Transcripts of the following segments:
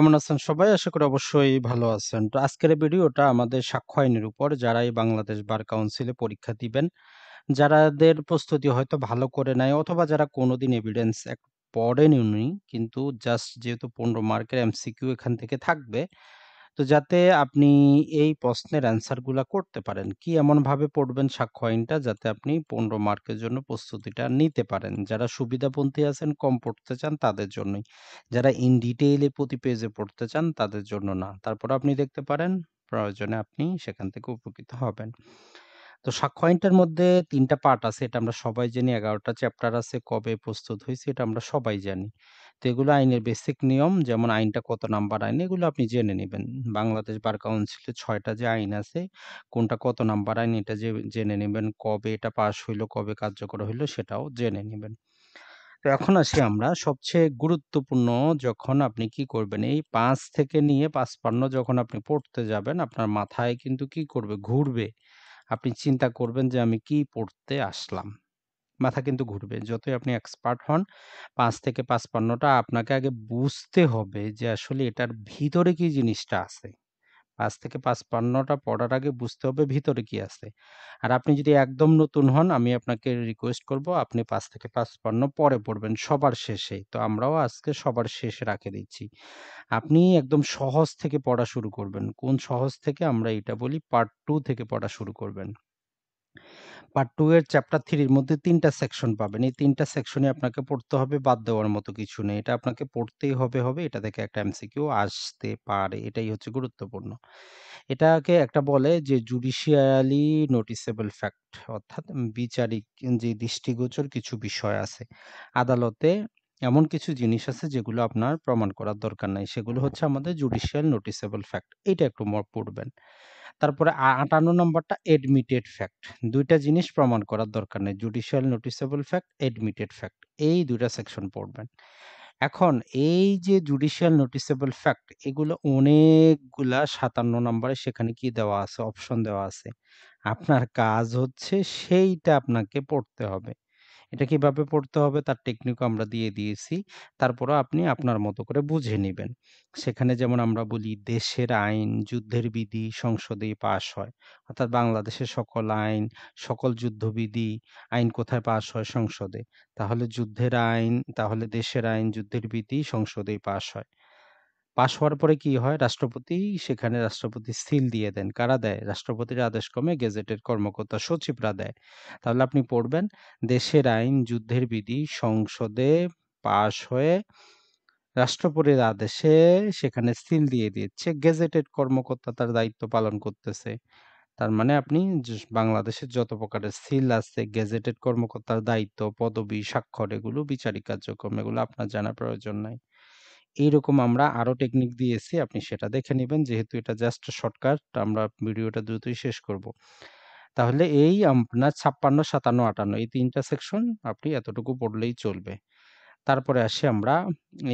কেমন আছেন সবাই? আশা করি অবশ্যই ভালো আছেন। তো আজকের ভিডিওটা আমাদের সাক্ষ্য আইনের উপর যারাই বাংলাদেশ বার কাউন্সিলে পরীক্ষা দিবেন, যারাদের প্রস্তুতি হয়তো ভালো করে নাই অথবা যারা কোনোদিন এভিডেন্স পড়েনি কিন্তু জাস্ট যেহেতু ১৫ মার্কের এমসিকিউ এখান থেকে থাকবে, তো যাতে আপনি এই প্রশ্নের অ্যান্সারগুলা করতে পারেন। কি এমনভাবে পড়বেন সাক্ষ্য আইনটা যাতে আপনি ১৫ মার্কের জন্য প্রস্তুতিটা নিতে পারেন। যারা সুবিধাপন্থী আছেন, কম পড়তে চান তাদের জন্যই। যারা ইন ডিটেইল প্রতি পেজে পড়তে চান তাদের জন্য না। তারপর আপনি দেখতে পারেন, প্রয়োজনে আপনি সেখান থেকে উপকৃত হবেন। তো সাক্ষ্য আইনটার মধ্যে ৩ টা পার্ট আছে এটা আমরা সবাই জানি। এগারোটা চ্যাপ্টার আছে। কবে প্রস্তুত হইছি এটা আমরা সবাই জানি। তো এগুলো আইনের বেসিক নিয়ম যেমন আইনটা কত নাম্বার আইন এগুলো আপনি জেনে নেবেন বাংলাদেশ বার কাউন্সিলে ছয়টা যে আইন আছে, কোনটা কত নাম্বার আইন এটা যে জেনে নেবেন কবে এটা পাশ হইল কবে কার্যকর হইল সেটাও জেনে নেবেন তো এখন আসি আমরা সবচেয়ে গুরুত্বপূর্ণ যখন আপনি কি করবেন এই পাঁচ থেকে নিয়ে ৫৫ যখন আপনি পড়তে যাবেন আপনার মাথায় কিন্তু কি করবে ঘুরবে। আপনি চিন্তা করবেন যে আমি কি পড়তে আসলাম। মাথা কিন্তু ঘুরবে। যতই আপনি এক্সপার্ট হন, পাঁচ থেকে ৫৫ টা আপনাকে আগে বুঝতে হবে যে আসলে এটার ভিতরে কি জিনিসটা আছে। পাঁচ থেকে ৫৫ টা পড়ার আগে বুঝতে হবে ভিতরে কি আছে। আর আপনি যদি একদম নতুন হন, আমি আপনাকে রিকোয়েস্ট করব, আপনি পাঁচ থেকে ৫৫ পরে পড়বেন সবার শেষে। তো আমরাও আজকে সবার শেষে রাখে দিচ্ছি। আপনি একদম সহজ থেকে পড়া শুরু করবেন। কোন সহজ থেকে আমরা এটা বলি পার্ট টু থেকে পড়া শুরু করবেন। পার্ট 2 এর চ্যাপ্টার থ্রির মধ্যে ৩ টা সেকশন পাবেন। এই ৩ টা সেকশনে আপনাকে পড়তে হবে বাদ দেওয়ার মতো কিছু নেই। এটা আপনাকে পড়তেই হবে, হবে। এটা থেকে একটা এমসিকিউ আসতে পারে। এটাই হচ্ছে গুরুত্বপূর্ণ। এটাকে একটা বলে যে জুডিশিয়ালি নোটিসেবল ফ্যাক্ট অর্থাৎ বিচারিক যে দৃষ্টিগোচর কিছু বিষয় আছে। আদালতে এমন কিছু জিনিস আছে যেগুলো আপনার প্রমাণ করার দরকার নাই। সেগুলো হচ্ছে আমাদের জুডিশিয়াল নোটিসেবল ফ্যাক্ট। এইটা একটু পড়বেন। তারপরে আটান্ন নম্বরটা এডমিটেড ফ্যাক্ট। দুইটা জিনিস প্রমাণ করার দরকার নেই। Judicial noticeable fact, admitted fact. এই ২ টা সেকশন পড়বেন। এখন এই যে জুডিশিয়াল নোটিসেবল ফ্যাক্ট এগুলো অনেকগুলা ৫৭ নম্বরে সেখানে কি দেওয়া আছে? অপশন দেওয়া আছে। আপনার কাজ হচ্ছে সেইটা আপনাকে পড়তে হবে। এটা কীভাবে পড়তে হবে তার টেকনিকও আমরা দিয়ে দিয়েছি। তারপরেও আপনি আপনার মতো করে বুঝে নেবেন সেখানে যেমন আমরা বলি দেশের আইন, যুদ্ধের বিধি সংসদে পাস হয়। অর্থাৎ বাংলাদেশের সকল আইন, সকল যুদ্ধবিধি, আইন কোথায় পাস হয়? সংসদে। তাহলে যুদ্ধের আইন, তাহলে দেশের আইন, যুদ্ধের বিধি সংসদেই পাস হয়। পাস হওয়ার পরে কি হয়? রাষ্ট্রপতি সেখানে রাষ্ট্রপতি সিল দিয়ে দেন। কারা দেয়? রাষ্ট্রপতির আদেশক্রমে গেজেটেড কর্মকর্তা সচিবরা দেয়। তাহলে আপনি পড়বেন দেশের আইন, যুদ্ধের বিধি সংসদে পাশ হয়ে রাষ্ট্রপতির আদেশে সেখানে সিল দিয়ে দিচ্ছে। গেজেটেড কর্মকর্তা তার দায়িত্ব পালন করতেছে। তার মানে আপনি বাংলাদেশের যত প্রকারের সিল আছে, গেজেটেড কর্মকর্তার দায়িত্ব, পদবি, স্বাক্ষর এগুলো বিচারিক কার্যক্রম এগুলো আপনার জানার প্রয়োজন নাই। এইরকম আমরা আরও টেকনিক দিয়েছি। আপনি সেটা দেখে নেবেন যেহেতু এটা জাস্ট শর্টকাট আমরা ভিডিওটা দ্রুতই শেষ করব। তাহলে এই আপনার ৫৬, ৫৭, ৫৮ এই ৩ টা সেকশন আপনি এতটুকু পড়লেই চলবে। তারপরে আসি আমরা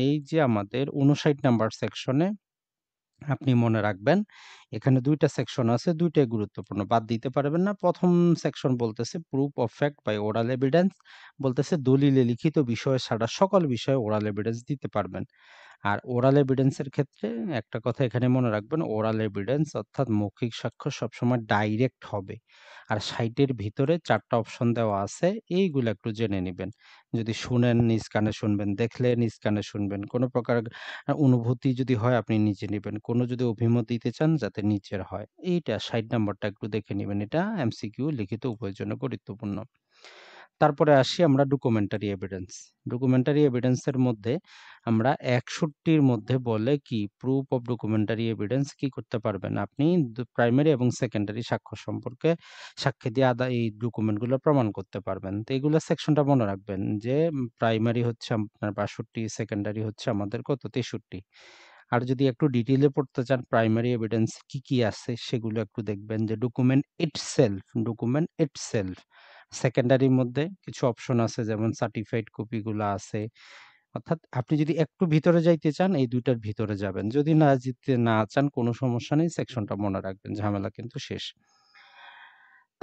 এই যে আমাদের ৫৯ নাম্বার সেকশনে আপনি মনে রাখবেন এখানে দুইটা সেকশন আছে, দুইটাই গুরুত্বপূর্ণ। বাদ দিতে পারবেন না। প্রথম সেকশন বলতেছে proof of fact by oral evidence বলতেছে দলিলে লিখিত বিষয় ছাড়া সকল বিষয়ে ওরাল এভিডেন্স দিতে পারবেন। আর ওরাল এভিডেন্সের ক্ষেত্রে একটা কথা এখানে মনে রাখবেন ওরাল এভিডেন্স অর্থাৎ মৌখিক সাক্ষ্য সবসময় ডাইরেক্ট হবে। আর সাইটের ভিতরে চারটা অপশন দেওয়া আছে। এইগুলো একটু জেনে নিবেন। যদি শুনেন নিজ কানে শুনবেন, দেখলে নিজ কানে শুনবেন। কোনো প্রকার অনুভূতি যদি হয় আপনি নিজে নিবেন। কোনো যদি অভিমত দিতে চান যাতে নিজের হয়। এইটা ৬০ নাম্বারটা একটু দেখে নিবেন। এটা এমসিকিউ লিখিত উভয়ের গুরুত্বপূর্ণ। তারপরে আসি আমরা ডকুমেন্টারি এভিডেন্স। ডকুমেন্টারি এভিডেন্সের মধ্যে আমরা একষট্টির মধ্যে বলে কি প্রুফ অফ ডকুমেন্টারি এভিডেন্স কি করতে পারবেন? আপনি প্রাইমারি এবং সেকেন্ডারি সাক্ষ্য সম্পর্কে সাক্ষী দিয়ে আদা এই ডকুমেন্টগুলো প্রমাণ করতে পারবেন। তো এগুলা সেকশনটা মনে রাখবেন যে প্রাইমারি হচ্ছে আপনার ৬২, সেকেন্ডারি হচ্ছে আমাদের কত? ৬৩ আর যদি একটু ডিটেলে পড়তে চান প্রাইমারি এভিডেন্স কি, কি আছে সেগুলো একটু দেখবেন যে ডকুমেন্ট ইটসেলফ, ডকুমেন্ট ইটসেলফ। সেকেন্ডারির মধ্যে কিছু অপশন আছে, যেমন সার্টিফাইড কপিগুলো আছে। অর্থাৎ আপনি যদি একটু ভিতরে যাইতে চান, এই দুইটার ভিতরে যাবেন। যদি না যেতে না চান, কোনো সমস্যা নেই সেকশনটা মনে রাখবেন। ঝামেলা কিন্তু শেষ।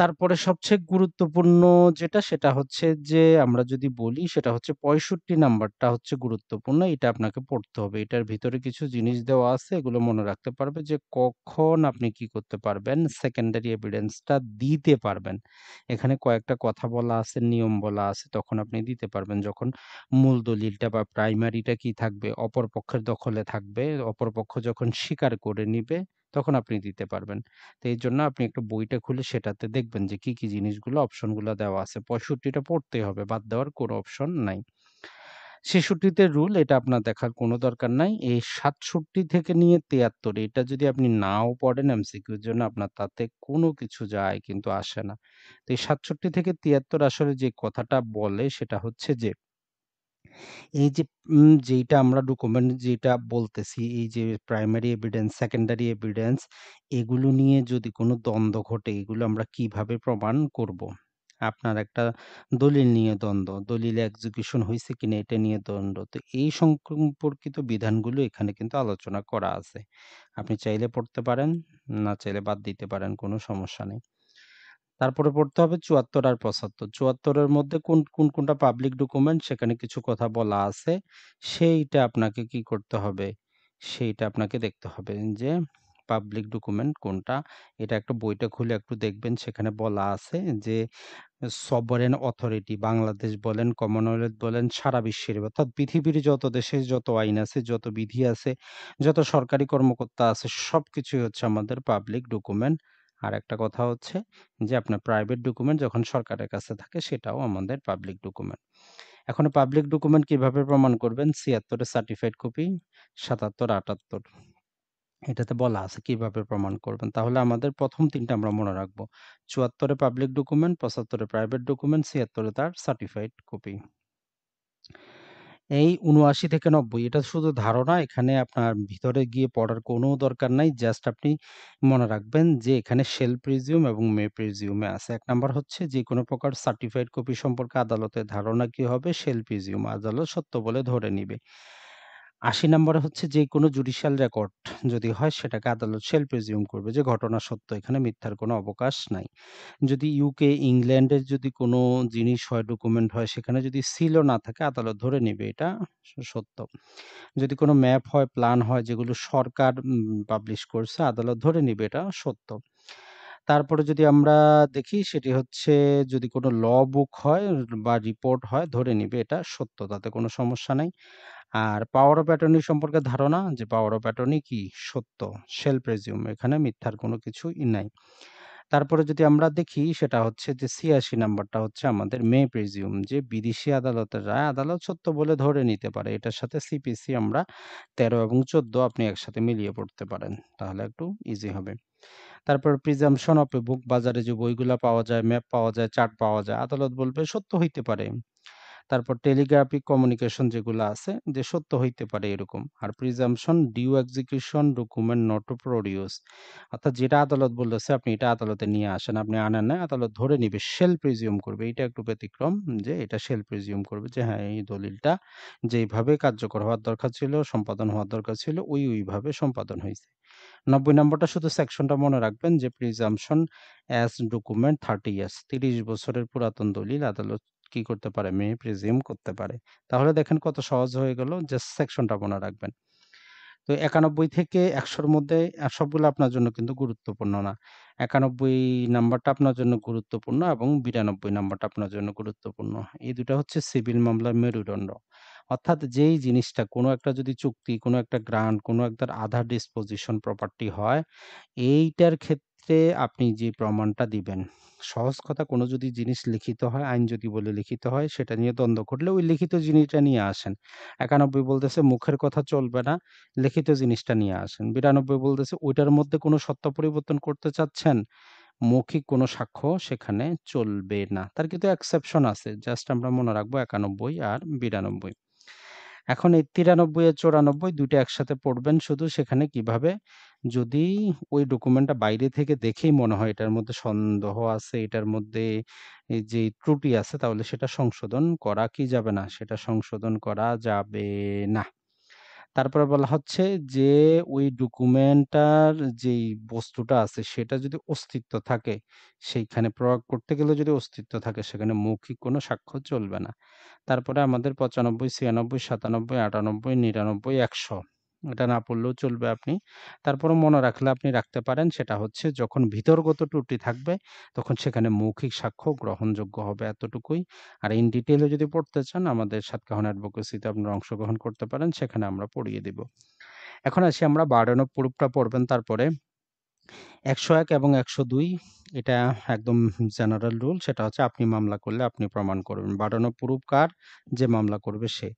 তারপরে সবচেয়ে গুরুত্বপূর্ণ যেটা সেটা হচ্ছে যে আমরা যদি বলি সেটা হচ্ছে ৬৫ নাম্বারটা হচ্ছে গুরুত্বপূর্ণ। এটা আপনাকে পড়তে হবে। এটার ভিতরে কিছু জিনিস দেওয়া আছে এগুলো মনে রাখতে পারবে যে কখন আপনি কি করতে পারবেন সেকেন্ডারি এভিডেন্সটা দিতে পারবেন। এখানে কয়েকটা কথা বলা আছে, নিয়ম বলা আছে তখন আপনি দিতে পারবেন যখন মূল দলিলটা বা প্রাইমারিটা কি থাকবে অপর পক্ষের দখলে থাকবে। অপর পক্ষ যখন স্বীকার করে নিবে তখন আপনি দিতে পারবেন। তো এই জন্য আপনি একটু বইটা খুলে সেটাতে দেখবেন যে কি, কি জিনিসগুলো অপশনগুলো দেওয়া আছে। ৬৫ টা পড়তেই হবে। বাদ দেওয়ার কোনো অপশন নাই। ৬৬ তে রুল এটা আপনার দেখার কোনো দরকার নাই। এই ৬৭ থেকে নিয়ে ৭৩ এটা যদি আপনি নাও পড়েন এমসিকিউ এর জন্য আপনার তাতে কোনো কিছু যায় কিন্তু আসে না। তো এই ৬৭ থেকে ৭৩ আসলে যে কথাটা বলে সেটা হচ্ছে যে এই যে যেইটা আমরা ডকুমেন্ট যেটা বলতেছি, এই যে প্রাইমারি এভিডেন্স, সেকেন্ডারি এভিডেন্স এগুলো নিয়ে যদি কোনো দ্বন্দ্ব ঘটে, এগুলো আমরা কীভাবে প্রমাণ করব? আপনার একটা দলিল নিয়ে দ্বন্দ্ব, দলিলে এক্সিকিউশন হইছে কিনা এটা নিয়ে দ্বন্দ্ব। তো এই সম্পর্কিত বিধানগুলো এখানে কিন্তু আলোচনা করা আছে। আপনি চাইলে পড়তে পারেন, না চাইলে বাদ দিতে পারেন, কোনো সমস্যা নেই। তারপরে পড়তে হবে ৭৪ আর ৭৫। ৭৪ এর মধ্যে কোন, কোন কোনটা পাবলিক ডকুমেন্ট সেখানে কিছু কথা বলা আছে। সেইটা আপনাকে কি করতে হবে? সেইটা আপনাকে দেখতে হবে যে পাবলিক ডকুমেন্ট কোনটা? এটা একটা বইটা খুলে একটু দেখবেন সেখানে বলা আছে যে সভরেন অথরিটি বাংলাদেশ বলেন, কমনওয়েলথ বলেন, সারা বিশ্বের অর্থাৎ পৃথিবীর যত দেশে যত আইন আছে, যত বিধি আছে, যত সরকারি কর্মকর্তা আছে সব কিছুই হচ্ছে আমাদের পাবলিক ডকুমেন্ট। আরেকটা কথা হচ্ছে যে আপনার প্রাইভেট ডকুমেন্ট যখন সরকারের কাছে থাকে সেটাও আমাদের পাবলিক ডকুমেন্ট। এখন পাবলিক ডকুমেন্ট কীভাবে প্রমাণ করবেন? ৭৬ এর সার্টিফাইড কপি, ৭৭, ৭৮ এটাতে বলা আছে কীভাবে প্রমাণ করবেন। তাহলে আমাদের ১ম ৩ টা আমরা মনে রাখব। ৭৪ এ পাবলিক ডকুমেন্ট, ৭৫ এ প্রাইভেট ডকুমেন্ট, ৭৬ এ তার সার্টিফাইড কপি। এই ৭৯ থেকে ৯০ এটা শুধু ধারণা। এখানে আপনার ভিতরে গিয়ে পড়ার কোনো দরকার নাই। জাস্ট আপনি মনে রাখবেন যে এখানে সেল প্রিজিউম এবং মে প্রিজিউমে আছে। এক নাম্বার হচ্ছে যে কোনো প্রকার সার্টিফাইড কপি সম্পর্কে আদালতের ধারণা কি হবে? সেল প্রিজিউম আদালত সত্য বলে ধরে নিবে। ৮০ নাম্বারে হচ্ছে যে কোনো জুডিশিয়াল রেকর্ড যদি হয় সেটাকে আদালত শেল প্রিজিউম করবে যে ঘটনা সত্য। এখানে মিথ্যার কোনো অবকাশ নাই। যদি ইউকে, ইংল্যান্ডের যদি কোনো জিনিস হয়, ডকুমেন্ট হয় সেখানে যদি সিলও না থাকে আদালত ধরে নেবে এটা সত্য। যদি কোনো ম্যাপ হয়, প্ল্যান হয় যেগুলো সরকার পাবলিশ করছে আদালত ধরে নেবে এটা সত্য। তারপরে যদি আমরা দেখি, সেটি হচ্ছে যদি কোনো ল বুক হয় বা রিপোর্ট হয়, ধরে নিবে এটা সত্য। তাতে কোনো সমস্যা নাই। আর পাওয়ার অফ অ্যাটর্নি সম্পর্কে ধারণা যে, পাওয়ার অফ অ্যাটর্নি কি? সত্য। সেলফ রেজিউম, এখানে মিথ্যার কোনো কিছুই নাই। তারপরে যদি আমরা দেখি সেটা হচ্ছে যে ৮৬ নাম্বারটা হচ্ছে আমাদের মে প্রিজিউম যে বিদেশি আদালতের রায় আদালত সত্য বলে ধরে নিতে পারে। এটার সাথে সিপিসি আমরা ১৩ এবং ১৪ আপনি একসাথে মিলিয়ে পড়তে পারেন। তাহলে একটু ইজি হবে। তারপর প্রিজামশন অফ বুক বাজারে যে বইগুলো পাওয়া যায়, ম্যাপ পাওয়া যায়, চার্ট পাওয়া যায় আদালত বলবে সত্য হইতে পারে। তারপর টেলিগ্রাফিক কমিউনিকেশন যেগুলো আছে যে সত্য হইতে পারে এরকম। আর presumption due execution document not produce অর্থাৎ যেটা আদালত বলেছে আপনি এটা আদালতে নিয়ে আসেন। আপনি আনেন নাই আদালত ধরে নিবে শেল প্রিজিউম করবে। এইটা একটু ব্যতিক্রম যে এটা শেল প্রিজিউম করবে যে হ্যাঁ, এই দলিলটা যেইভাবে কার্যকর হওয়ার দরকার ছিল, সম্পাদন হওয়ার দরকার ছিল ওই, ওইভাবে সম্পাদন হয়েছে নব্বই নম্বরটা শুধু সেকশনটা মনে রাখবেন যে প্রিজাম্পশন অ্যাজ ডকুমেন্ট ৩০ ইয়ার্স ৩০ বছরের পুরাতন দলিল আদালত কি করতে পারে? মে প্রিজিউম করতে পারে। তাহলে দেখেন কত সহজ হয়ে গেল জাস্ট সেকশনটা মনে রাখবেন। তো ৯১ থেকে একশোর মধ্যে সবগুলো আপনার জন্য কিন্তু গুরুত্বপূর্ণ না। ৯১ নাম্বারটা আপনার জন্য গুরুত্বপূর্ণ এবং ৯২ নাম্বারটা আপনার জন্য গুরুত্বপূর্ণ। এই ২ টা হচ্ছে সিভিল মামলার মেরুদণ্ড। অর্থাৎ যেই জিনিসটা কোনো একটা যদি চুক্তি, কোনো একটা গ্রান্ট, কোনো একটা আধার ডিসপোজিশন প্রপার্টি হয়, এইটার ক্ষেত্রে আপনি যে প্রমাণটা দিবেন। সহজ কথা কোনো যদি জিনিস লিখিত হয়, আইন যদি বলে লিখিত হয় সেটা নিয়ে দ্বন্দ্ব করলে ওই লিখিত জিনিসটা নিয়ে আসেন। ৯১ বলতেছে মুখের কথা চলবে না, লিখিত জিনিসটা নিয়ে আসেন। ৯২ বলতেছে ওইটার মধ্যে কোনো সত্য পরিবর্তন করতে চাচ্ছেন, মৌখিক কোনো সাক্ষ্য সেখানে চলবে না। তার কিন্তু এক্সেপশন আছে। জাস্ট আমরা মনে রাখব ৯১ আর ৯২ এখন এই ৯৩ আর ৯৪ ২ টা একসাথে পড়বেন শুধু সেখানে কীভাবে যদি ওই ডকুমেন্টটা বাইরে থেকে দেখেই মনে হয় এটার মধ্যে সন্দেহ আছে, এটার মধ্যে যে ত্রুটি আছে তাহলে সেটা সংশোধন করা কি যাবে না? সেটা সংশোধন করা যাবে না। তারপরে বলা হচ্ছে যে ওই ডকুমেন্টটার যেই বস্তুটা আছে সেটা যদি অস্তিত্ব থাকে সেইখানে প্রয়োগ করতে গেলে যদি অস্তিত্ব থাকে সেখানে মৌখিক কোনো সাক্ষ্য চলবে না তারপরে আমাদের পঁচানব্বই ছিয়ানব্বই সাতানব্বই আটানব্বই নিরানব্বই একশো এটা না পড়লেও চলবে আপনি। তারপরে মনে রাখলে আপনি রাখতে পারেন, সেটা হচ্ছে যখন ভিতরগত ত্রুটি থাকবে, তখন সেখানে মৌখিক সাক্ষ্য গ্রহণযোগ্য হবে এতটুকুই। আর ইন ডিটেলে যদি পড়তে চান, আমাদের সাতকাহন অ্যাডভোকেসিতে আপনারা অংশগ্রহণ করতে পারেন, সেখানে আমরা পড়িয়ে দিব। এখন আসি আমরা বার্ডেন অফ প্রুফটা পড়বেন তারপরে। একশো এক এবং একশো দুই, এটা একদম জেনারেল রুল সেটা হচ্ছে আপনি মামলা করলে আপনি প্রমাণ করবেন। বার্ডেন অফ প্রুফ কার? যে মামলা করবে সে।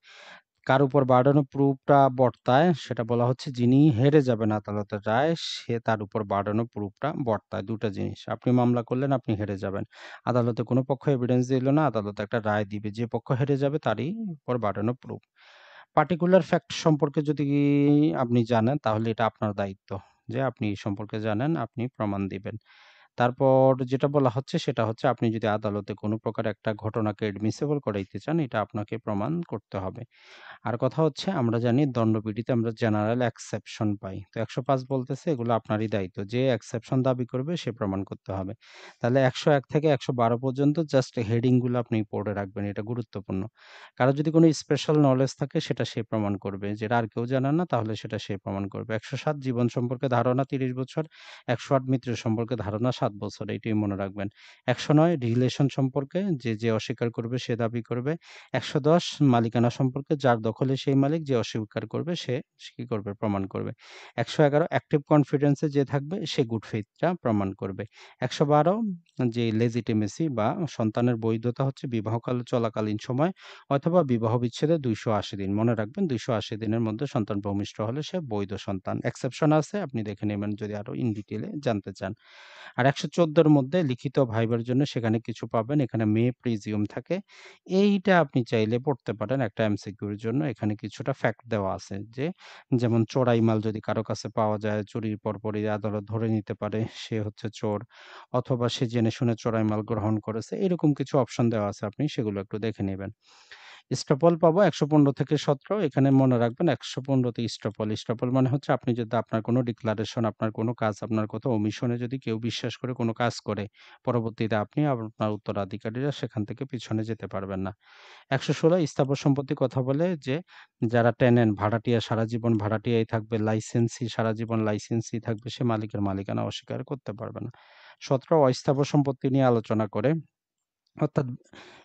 কার উপর বার্ডেন অফ প্রুফটা বর্তায়, সেটা বলা হচ্ছে যিনি হেরে যাবেন আদালতের রায়, সে তার উপর বার্ডেন অফ প্রুফটা বর্তায় দুটো জিনিস। আপনি মামলা করলেন, আপনি হেরে যাবেন। আদালতে কোনো পক্ষ এভিডেন্স দিল না, আদালত একটা রায় দিবে, যে পক্ষ হেরে যাবে তারই উপর burden of proof. Particular fact সম্পর্কে যদি আপনি জানেন, তাহলে এটা আপনার দায়িত্ব, যে আপনি সম্পর্কে জানেন, আপনি প্রমাণ দিবেন। তারপর যেটা বলা হচ্ছে সেটা হচ্ছে আপনি যদি আদালতে কোনো প্রকার একটা ঘটনাকে এডমিসেবল করাইতে চান, এটা আপনাকে প্রমাণ করতে হবে। আর কথা হচ্ছে আমরা জানি দণ্ডবিধিতে আমরা জেনারেল এক্সেপশন পাই। তো একশো পাঁচ বলতেছে এগুলো আপনারই দায়িত্ব। যে এক্সেপশন দাবি করবে সে প্রমাণ করতে হবে। তাহলে একশো এক থেকে একশো বারো পর্যন্ত জাস্ট হেডিংগুলো আপনি পড়ে রাখবেন, এটা গুরুত্বপূর্ণ। কারও যদি কোনো স্পেশাল নলেজ থাকে সেটা সে প্রমাণ করবে। যেটা আর কেউ জানে না তাহলে সেটা সে প্রমাণ করবে। একশো সাত জীবন সম্পর্কে ধারণা তিরিশ বছর, একশো আট মিত্র সম্পর্কে ধারণা সাত বছর এইটাই মনে রাখবেন। একশো নয়, রিলেশন সম্পর্কে যে যে অস্বীকার করবে সে দাবি করবে। একশো দশ, মালিকানা সম্পর্কে যার দখলে সেই মালিক, যে অস্বীকার করবে সে কি করবে? প্রমাণ করবে। একশো এগারো অ্যাক্টিভ কনফিডেন্সে যে থাকবে, সে গুড ফেথটা প্রমাণ করবে। একশো বারো, যে লেজিটিমেসি বা সন্তানের বৈধতা হচ্ছে বিবাহকাল, চলাকালীন সময় অথবা বিবাহ বিচ্ছেদে দুইশো আশি দিন। মনে রাখবেন, দুইশো আশি দিনের মধ্যে সন্তান ভূমিষ্ঠ হলে সে বৈধ সন্তান। এক্সেপশন আছে, আপনি দেখে নেবেন যদি আরও ইন ডিটেলে জানতে চান। আর একশো চোদ্দোর মধ্যে লিখিত ভাইবার জন্য সেখানে কিছু পাবেন। এখানে মে প্রিজিউম থাকে। এইটা আপনি চাইলে পড়তে পারেন একটা এমসিকিউর জন্য। এখানে কিছুটা ফ্যাক্ট দেওয়া আছে যে, যেমন চোরাই মাল যদি কারও কাছে পাওয়া যায়, চুরির পরপরই আদালত ধরে নিতে পারে সে হচ্ছে চোর। অথবা সে জেনে শুনে চোরাই মাল গ্রহণ করেছে। এরকম কিছু অপশন দেওয়া আছে আপনি, সেগুলো একটু দেখে নেবেন। স্টপল পাবো একশো পনেরো থেকে সতেরো, এখানে মনে রাখবেন একশো পনেরোতে স্টপল স্টপল মানে হচ্ছে আপনি যদি আপনার কোনো ডিক্লারেশন আপনার কোনো কাজ, আপনার কোথাও অমিশনে যদি কেউ বিশ্বাস করে কোনো কাজ করে, পরবর্তীতে আপনি আপনার উত্তরাধিকারীরা সেখান থেকে পিছনে যেতে পারবেন না। একশো ষোলো, স্থাবর সম্পত্তি কথা বলে যে, যারা টেনেন, ভাড়াটিয়া সারা জীবন ভাড়াটিয়াই থাকবে লাইসেন্সি সারা জীবন লাইসেন্সি থাকবে, সে মালিকের মালিকানা অস্বীকার করতে পারবে না। সতেরো, অস্থাবর সম্পত্তি নিয়ে আলোচনা করে অর্থাৎ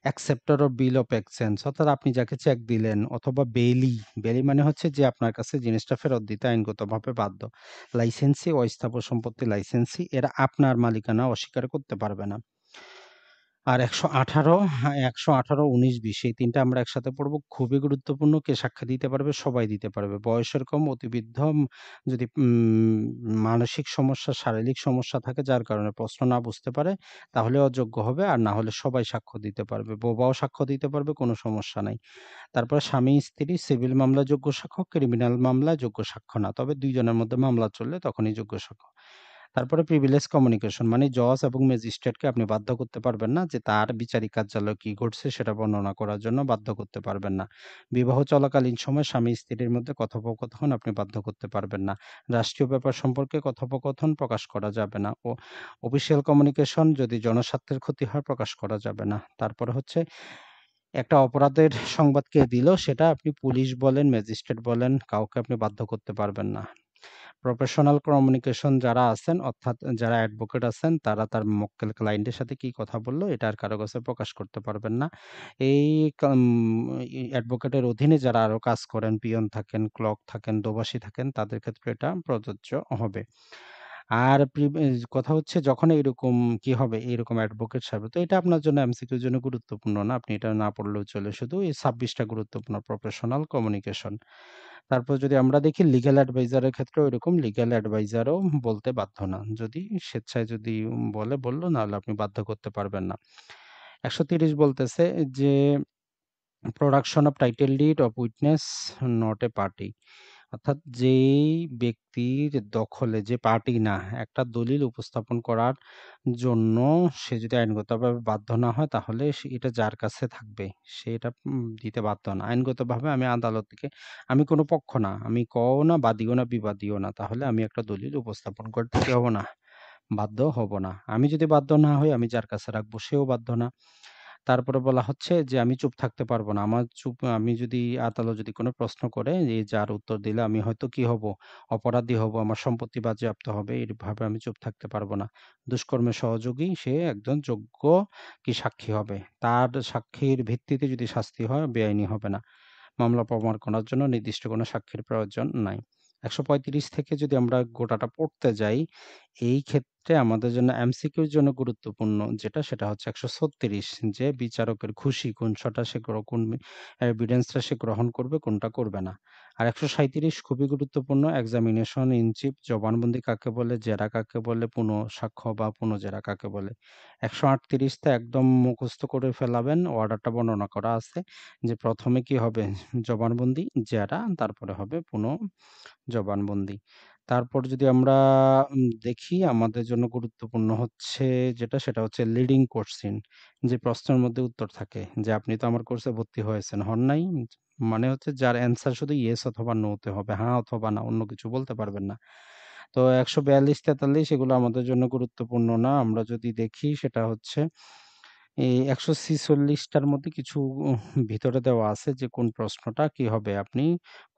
acceptor of bill of exchange অর্থাৎ আপনি যাকে চেক দিলেন অথবা বেলি বেলি মানে হচ্ছে যে আপনার কাছে জিনিসটা ফেরত দিতে আইনগতভাবে বাধ্য। লাইসেন্সি অস্থাবর সম্পত্তি লাইসেন্সি এরা আপনার মালিকানা অস্বীকার করতে পারবে না। আর একশো আঠারো হ্যাঁ, একশো আঠারো উনিশ বিশ এই তিনটা আমরা একসাথে পড়ব। খুবই গুরুত্বপূর্ণ কে সাক্ষী দিতে পারবে সবাই দিতে পারবে। বয়সের কম অতিবৃদ্ধ যদি মানসিক সমস্যা শারীরিক সমস্যা থাকে যার কারণে প্রশ্ন না বুঝতে পারে তাহলে অযোগ্য হবে আর না হলে সবাই সাক্ষ্য দিতে পারবে। বোবাও সাক্ষ্য দিতে পারবে কোনো সমস্যা নাই। তারপরে স্বামী স্ত্রী সিভিল মামলা যোগ্য সাক্ষ্য ক্রিমিনাল মামলা যোগ্য সাক্ষ্য না। তবে দুইজনের মধ্যে মামলা চললে তখনই যোগ্য সাক্ষ্য। তারপরে প্রিভিলেজ কমিউনিকেশন মানে জজ এবং ম্যাজিস্ট্রেটকে আপনি বাধ্য করতে পারবেন না যে তার বিচারিক কার্যালয় কি ঘটছে সেটা বর্ণনা করার জন্য বাধ্য করতে পারবেন না। বিবাহ চলাকালীন সময় স্বামী স্ত্রীর মধ্যে কথোপকথন আপনি বাধ্য করতে পারবেন না। রাষ্ট্রীয় ব্যাপার সম্পর্কে কথোপকথন প্রকাশ করা যাবে না। ও অফিসিয়াল কমিউনিকেশন যদি জনস্বার্থের ক্ষতি হয় প্রকাশ করা যাবে না। তারপরে হচ্ছে একটা অপরাধের সংবাদ কে দিল সেটা আপনি পুলিশ বলেন ম্যাজিস্ট্রেট বলেন, কাউকে আপনি বাধ্য করতে পারবেন না। প্রফেশনাল কমিউনিকেশন যারা আছেন, অর্থাৎ যারা অ্যাডভোকেট আছেন, তারা তার মক্কেল ক্লায়েন্টের সাথে কি কথা বলল, এটা আর কারও কাছে প্রকাশ করতে পারবেন না। এই অ্যাডভোকেটের অধীনে যারা আরও কাজ করেন, পিয়ন থাকেন ক্লক থাকেন দোবাসী থাকেন, তাদের ক্ষেত্রে এটা প্রযোজ্য হবে। আর কথা হচ্ছে যখন এরকম কি হবে? এরকম অ্যাডভোকেট সাহেব। তো এটা আপনার জন্য এমসিকিউর জন্য গুরুত্বপূর্ণ না? আপনি এটা না পড়লেও চলে। শুধু এই ছাব্বিশটা গুরুত্বপূর্ণ। প্রফেশনাল কমিউনিকেশন তারপর যদি আমরা দেখি লিগ্যাল অ্যাডভাইজারের ক্ষেত্রে ওইরকম লিগ্যাল অ্যাডভাইজারও বলতে বাধ্য না। যদি স্বেচ্ছায় যদি বলে, বলল, নাহলে আপনি বাধ্য করতে পারবেন না। একশো তিরিশ বলতেছে যে production of title deed of witness not a party অর্থাৎ যেই ব্যক্তির দখলে, যে পার্টি না, একটা দলিল উপস্থাপন করার জন্য সে যদি আইনগতভাবে বাধ্য না হয়, তাহলে এটা যার কাছে থাকবে? সে এটা দিতে বাধ্য না। আইনগতভাবে আমি আদালত থেকে আমি কোনো পক্ষ না, আমি কও না, বাদীও না, বিবাদীও না, তাহলে আমি একটা দলিল উপস্থাপন করতে কি হব না, বাধ্য হব না। আমি যদি বাধ্য না হই, আমি যার কাছে রাখব, সেও বাধ্য না। তারপরে বলা হচ্ছে যে আমি চুপ থাকতে পারব না। আমার চুপ আমি যদি আদালত যদি কোনো প্রশ্ন করে যে যার উত্তর দিলে আমি হয়তো কি হব? অপরাধী হব, আমার সম্পত্তি বাজেয়াপ্ত হবে। এভাবে আমি চুপ থাকতে পারব না। দুষ্কর্মের সহযোগী সে একজন যোগ্য কি সাক্ষী হবে। তার সাক্ষীর ভিত্তিতে যদি শাস্তি হয় বেআইনি হবে না। মামলা প্রমাণ করার জন্য নির্দিষ্ট কোনো সাক্ষীর প্রয়োজন নাই। ১৩৫ থেকে যদি আমরা গোটাটা পড়তে যাই, এই ক্ষেত্রে আমাদের জন্য এমসিকিউর জন্য গুরুত্বপূর্ণ যেটা সেটা হচ্ছে ১৩৬ যে বিচারকের খুশি কোন শটা সে কোন এভিডেন্সটা সে গ্রহণ করবে কোনটা করবে না। আর ১৩৭ খুবই গুরুত্বপূর্ণ এক্সামিনেশন ইন চিফ জবানবন্দি কাকে বলে, জেরা কাকে বলে, পুনঃ সাক্ষ্য বা পুনঃজেরা কাকে বলে। ১৩৮ টা একদম মুখস্থ করে ফেলাবেন অর্ডারটা বর্ণনা করা আছে যে প্রথমে কি হবে জবানবন্দি, জেরা তারপরে হবে পুনঃ জবানবন্দি। তারপর যদি আমরা দেখি আমাদের জন্য গুরুত্বপূর্ণ হচ্ছে যেটা সেটা হচ্ছে লিডিং কোশ্চেন যে প্রশ্নের মধ্যে উত্তর থাকে যে আপনি তো আমার কোর্সে ভর্তি হয়েছেন, হন নাই? মানে হচ্ছে যার অ্যান্সার শুধু ইয়েস অথবা নো তে হবে। হ্যাঁ অথবা না, অন্য কিছু বলতে পারবেন না। তো ১৪২-৪৩ এগুলো আমাদের জন্য গুরুত্বপূর্ণ না। আমরা যদি দেখি সেটা হচ্ছে, এই ১৪৬ টার মধ্যে কিছু ভিতরে দেওয়া আছে যে কোন প্রশ্নটা, কি হবে আপনি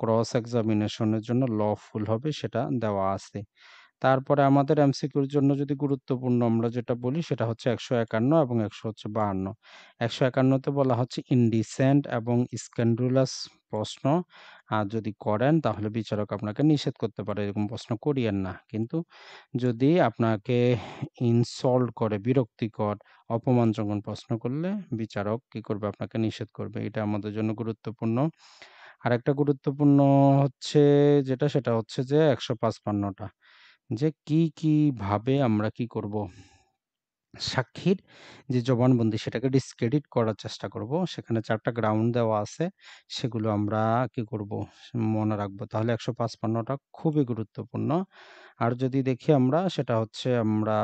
ক্রস এক্সামিনেশন এর জন্য লফুল হবে সেটা দেওয়া আছে। তারপরে আমাদের এমসিকিউর জন্য যদি গুরুত্বপূর্ণ আমরা যেটা বলি সেটা হচ্ছে ১৫১ এবং ১০০ হচ্ছে বাহান্ন একশো একান্নতে বলা হচ্ছে ইনডিসেন্ট এবং স্ক্যান্ডুলাস প্রশ্ন আর যদি করেন তাহলে বিচারক আপনাকে নিষেধ করতে পারে এরকম প্রশ্ন করিয়েন না। কিন্তু যদি আপনাকে ইনসল্ট করে বিরক্তিকর, অপমানজনক প্রশ্ন করলে বিচারক কি করবে আপনাকে নিষেধ করবে। এটা আমাদের জন্য গুরুত্বপূর্ণ। আরেকটা গুরুত্বপূর্ণ হচ্ছে যেটা সেটা হচ্ছে যে ১৫৫ টা। যে কি, কি ভাবে আমরা কি করব? সাক্ষীর যে জবানবন্দি সেটাকে ডিসক্রেডিট করার চেষ্টা করব। সেখানে চারটা গ্রাউন্ড দেওয়া আছে। সেগুলো আমরা কি করব? মনে রাখব। তাহলে ১৫৫ টা খুবই গুরুত্বপূর্ণ। আর যদি দেখি আমরা সেটা হচ্ছে আমরা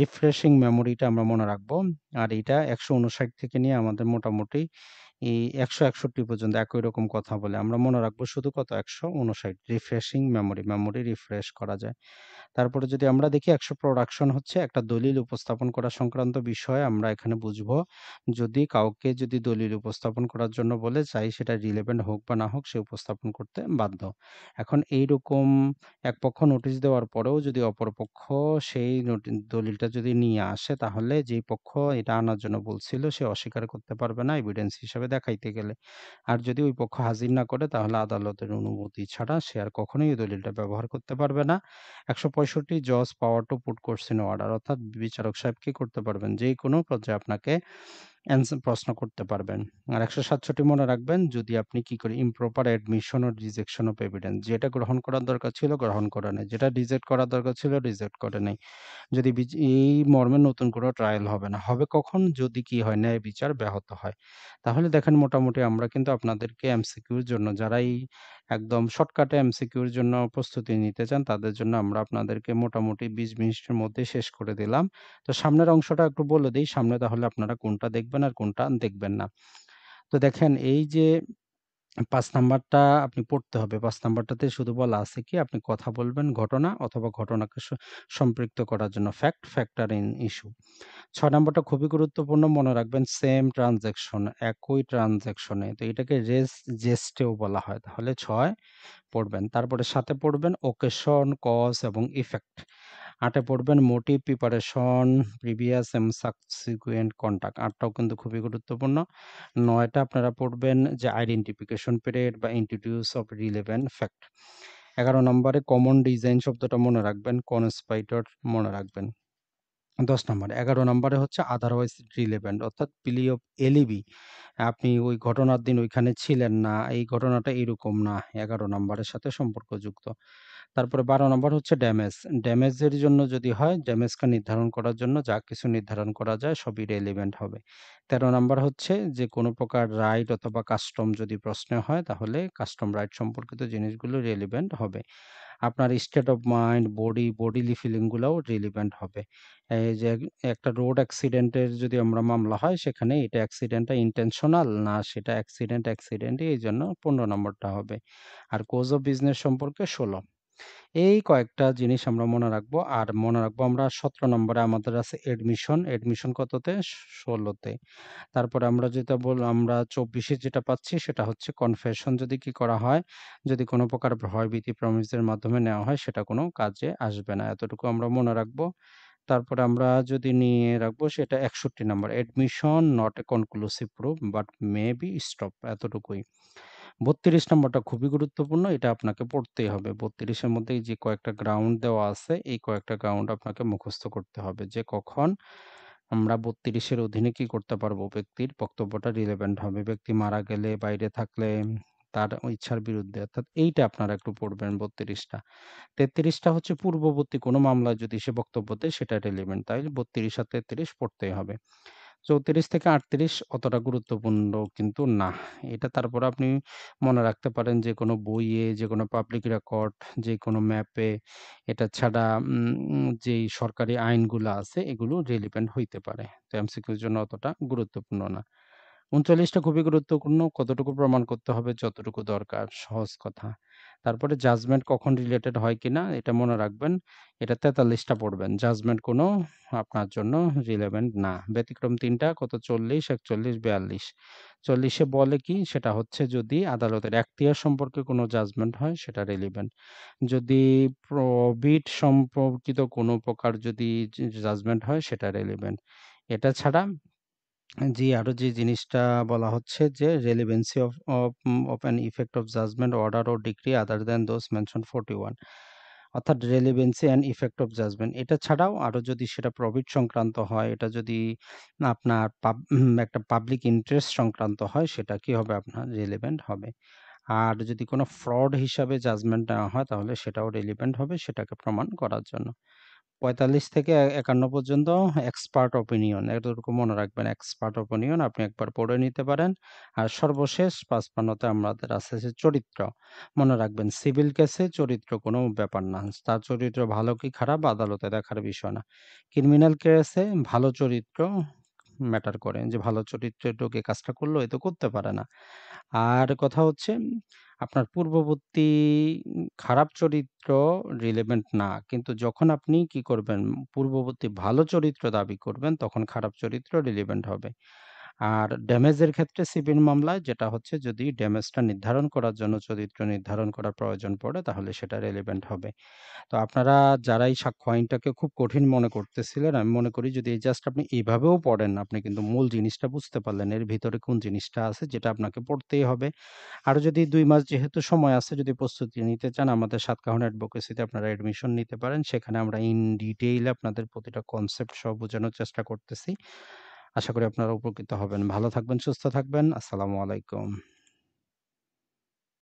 রিফ্রেশিং মেমোরিটা আমরা মনে রাখব। আর এটা ১৫৯ থেকে নিয়ে আমাদের মোটামুটি এই ১৬১ পর্যন্ত একই রকম কথা বলে। আমরা মনে রাখব শুধু কত ১৫৯ রিফ্রেশিং মেমোরি, মেমোরি রিফ্রেশ করা যায়। তারপরে যদি আমরা দেখি ১০০ প্রোডাকশন হচ্ছে একটা দলিল উপস্থাপন করা সংক্রান্ত বিষয় আমরা এখানে বুঝব। যদি কাউকে যদি দলিল উপস্থাপন করার জন্য বলে চাই সেটা রিলেভেন্ট হোক বা না হোক সে উপস্থাপন করতে বাধ্য। এখন এইরকম এক পক্ষ নোটিশ দেওয়ার পরেও যদি অপরপক্ষ সেই দলিলটা যদি নিয়ে আসে তাহলে যেই পক্ষ এটা আনার জন্য বলছিল সে অস্বীকার করতে পারবে না এভিডেন্স হিসাবে দেখাইতে গেলে। আর যদি ওই পক্ষ হাজির না করে, তাহলে আদালতের অনুমতি ছাড়া সে আর কখনোই দলিলটা ব্যবহার করতে পারবে না। ১৬৫ জজ power to put question order অর্থাৎ বিচারক সাহেব কি করতে পারবেন? যে কোনো পর্যায়ে আপনাকে প্রশ্ন করতে পারবেন। আর ১৬৭ মনে রাখবেন, যদি আপনি কি করে ইমপ্রপার অ্যাডমিশন ও রিজেকশন অফ এভিডেন্স যেটা গ্রহণ করার দরকার ছিল গ্রহণ করে নাই। যেটা রিজেক্ট করার দরকার ছিল রিজেক্ট করে নেই যদি এই মর্মে নতুন কোনো ট্রায়াল হবে না। হবে কখন? যদি কি হয়, ন্যায় বিচার ব্যাহত হয়। তাহলে দেখেন, মোটামুটি আমরা কিন্তু আপনাদেরকে এমসিকিউর জন্য যারাই একদম শর্টকাটে এমসিকিউর জন্য প্রস্তুতি নিতে চান, তাদের জন্য আমরা আপনাদেরকে মোটামুটি ২০ মিনিটের মধ্যে শেষ করে দিলাম। তো সামনের অংশটা একটু বলে দিই, সামনে তাহলে আপনারা কোনটা দেখবেন আর কোনটা দেখবেন না। তো দেখেন, এই যে ৫ নাম্বারটা আপনি পড়তে হবে। পাঁচ নাম্বারটাতে শুধু বলা আছে কি আপনি কথা বলবেন ঘটনা অথবা ঘটনাকে সম্পৃক্ত করার জন্য ফ্যাক্ট, ফ্যাক্টর ইন ইস্যু। ৬ নাম্বারটা খুবই গুরুত্বপূর্ণ মনে রাখবেন সেম ট্রান্সেকশন একই ট্রানজ্যাকশনে তো এটাকে রেস জেস্টেও বলা হয়। তাহলে ছয় পড়বেন। তারপরে সাথে পড়বেন ওকেশন, কজ এবং ইফেক্ট। ৮ এ পড়বেন মোটিভ, প্রিপারেশন, প্রিভিয়াস এবং সাবসিকুয়েন্ট কন্টাক্ট। আটটাও কিন্তু খুবই গুরুত্বপূর্ণ। নয়টা আপনারা পড়বেন যে আইডেন্টিফিকেশন পিরিয়ড বা ইন্ট্রোডিউস অফ রিলেভেন্ট ফ্যাক্ট। ১১ নম্বরে কমন ডিজাইন শব্দটা মনে রাখবেন, কনস্পাইটর মনে রাখবেন। ১০ নাম্বার ১১ নাম্বারে হচ্ছে আদারওয়াইজ রিলেভেন্ট অর্থাৎ প্লি অফ এলিবি আপনি ওই ঘটনার দিন ওইখানে ছিলেন না, এই ঘটনাটা এরকম না। ১১ নাম্বারের সাথে সম্পর্কযুক্ত। তারপরে ১২ নম্বর হচ্ছে ড্যামেজ। ড্যামেজের জন্য যদি হয়, ড্যামেজকে নির্ধারণ করার জন্য যা কিছু নির্ধারণ করা যায় সবই রেলিভেন্ট হবে। ১৩ নাম্বার হচ্ছে যে কোনো প্রকার রাইট অথবা কাস্টম যদি প্রশ্নে হয় তাহলে কাস্টম রাইট সম্পর্কিত জিনিসগুলো রেলিভেন্ট হবে। আপনার state of mind, body, bodily feeling গুলাও রিলেভেন্ট হবে। এই যে একটা রোড অ্যাক্সিডেন্টের যদি আমরা মামলা হয় সেখানে এটা অ্যাক্সিডেন্টটা ইন্টেনশনাল না সেটা অ্যাক্সিডেন্ট অ্যাক্সিডেন্টই এই জন্য ১৫ নম্বরটা হবে। আর কোজ অফ বিজনেস সম্পর্কে ১৬ এই কয়েকটা জিনিস আমরা মনে রাখব। আর মনে রাখব আমরা ১৭ নম্বরে আমাদের আছে এডমিশন। এডমিশন কততে? ১৬ তে। তারপরে আমরা যেটা বল আমরা ২৪ এ যেটা পাচ্ছি সেটা হচ্ছে কনফেশন যদি কি করা হয়, যদি কোনো প্রকার ভয়ভীতি প্রমিসের মাধ্যমে নেওয়া হয় সেটা কোনো কাজে আসবে না। এতটুকু আমরা মনে রাখব। তারপরে আমরা যদি নিয়ে রাখব সেটা ৬১ নম্বর। Admission not a conclusive proof but may be stop এতটুকুই। ৩২ নম্বরটা খুবই গুরুত্বপূর্ণ। এটা আপনাকে পড়তেই হবে। ৩২ এর মধ্যে যে কয়েকটা গ্রাউন্ড দেওয়া আছে, এই কয়েকটা গ্রাউন্ড আপনাকে মুখস্থ করতে হবে যে কখন আমরা ৩২ এর অধীনে কি করতে পারব? ব্যক্তির বক্তব্যটা রিলেভেন্ট হবে। ব্যক্তি মারা গেলে, বাইরে থাকলে, তার ইচ্ছার বিরুদ্ধে অর্থাৎ এইটা আপনারা একটু পড়বেন ৩২ টা। ৩৩ টা হচ্ছে পূর্ববর্তী কোনো মামলায় যদি সে বক্তব্য দেয় সেটা রিলেভেন্ট। তাই ৩২ আর ৩৩ পড়তেই হবে। ৩৪ থেকে ৩৮ অতটা গুরুত্বপূর্ণ কিন্তু না। এটা তারপর আপনি মনে রাখতে পারেন যে কোনো বইয়ে, যে কোনো পাবলিক রেকর্ড, যে কোনো ম্যাপে এটা ছাড়া যেই সরকারি আইনগুলো আছে এগুলো রিলেভেন্ট হইতে পারে। তো এমসিকিউর জন্য অতটা গুরুত্বপূর্ণ না। উনচল্লিশটা খুবই গুরুত্বপূর্ণ। কতটুকু প্রমাণ করতে হবে? যতটুকু দরকার। সহজ কথা। তারপরে জাজমেন্ট কখন রিলেটেড হয় কিনা, এটা মনে রাখবেন। এটা ৪৩ টা পড়বেন। জাজমেন্ট কোনো আপনার জন্য রিলেভেন্ট না। ব্যতিক্রম তিনটা কত চল্লিশ, একচল্লিশ, বিয়াল্লিশ চল্লিশে বলে কি? সেটা হচ্ছে যদি আদালতের এখতিয়ার সম্পর্কে কোনো জাজমেন্ট হয়, সেটা রিলেভেন্ট। যদি প্রবিট সম্পর্কিত কোনো প্রকার যদি জাজমেন্ট হয়, সেটা রিলেভেন্ট। এটা ছাড়া জি, আরও যে জিনিসটা বলা হচ্ছে যে relevancy of of of an effect of judgment, order or decree other than those mentioned 41 অর্থাৎ relevancy and effect of judgment এটা ছাড়াও আরও যদি সেটা প্রফিট সংক্রান্ত হয়, এটা যদি আপনার একটা পাবলিক ইন্টারেস্ট সংক্রান্ত হয় সেটা কি হবে আপনার রিলেভেন্ট হবে। আর যদি কোনো ফ্রড হিসাবে জাজমেন্ট নেওয়া হয় তাহলে সেটাও রিলেভেন্ট হবে সেটাকে প্রমাণ করার জন্য। ৪৫ থেকে ৫১ পর্যন্ত এক্সপার্ট ওপিনিয়ন এতটুকু মনে রাখবেন। এক্সপার্ট ওপিনিয়ন আপনি একবার পড়ে নিতে পারেন। আর সর্বশেষ ৫৫ তে আমাদের আছে চরিত্র। মনে রাখবেন সিভিল কেসে চরিত্র কোনো ব্যাপার না। তার চরিত্র ভালো কি খারাপ আদালতে দেখার বিষয় না। ক্রিমিনাল কেসে ভালো চরিত্র ম্যাটার করে যে ভালো এই কাজটা করল, এ তো করতে পারে না। আর কথা হচ্ছে আপনার পূর্ববর্তী খারাপ চরিত্র রিলেভেন্ট না। কিন্তু যখন আপনি কি করবেন পূর্ববর্তী ভালো চরিত্র দাবি করবেন, তখন খারাপ চরিত্র রিলেভেন্ট হবে। আর ড্যামেজের ক্ষেত্রে সিভিল মামলায় যেটা হচ্ছে যদি ড্যামেজটা নির্ধারণ করার জন্য চরিত্র নির্ধারণ করার প্রয়োজন পড়ে তাহলে সেটা রিলেভেন্ট হবে। তো আপনারা যারা এই সাক্ষ্য আইনটাকে খুব কঠিন মনে করতেছিলেন, আমি মনে করি যদি এই জাস্ট আপনি এইভাবেও পড়েন আপনি কিন্তু মূল জিনিসটা বুঝতে পারলেন। এর ভিতরে কোন জিনিসটা আছে যেটা আপনাকে পড়তেই হবে। আর যদি দুই মাস যেহেতু সময় আছে যদি প্রস্তুতি নিতে চান আমাদের সাতকাহন অ্যাডভোকেসিতে আপনারা অ্যাডমিশন নিতে পারেন। সেখানে আমরা ইন ডিটেইল আপনাদের প্রতিটা কনসেপ্ট সব বোঝানোর চেষ্টা করতেছি। আশা করি আপনারা উপকৃত হবেন। ভালো থাকবেন, সুস্থ থাকবেন। আসসালামু আলাইকুম।